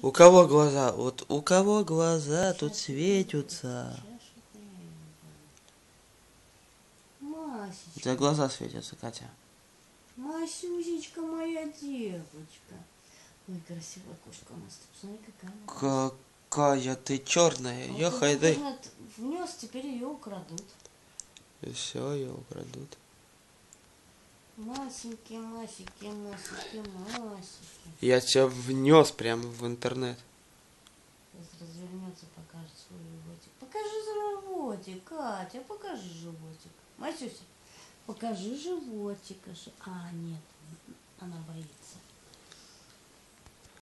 У кого глаза? Вот у кого глаза тут светятся? У тебя глаза светятся, Катя. Масюсечка моя девочка. Ой, красивая кошка у нас. Посмотри, какая она. Какая ты черная. Вот Ехай, дай. внес, теперь ее украдут. И все, ее украдут. Масеньки, масеньки, масеньки, масеньки. Я тебя внес прямо в интернет. Сейчас развернется, покажет свой животик. Покажи животик, Катя, покажи животик. Масюся, покажи животик. А, нет.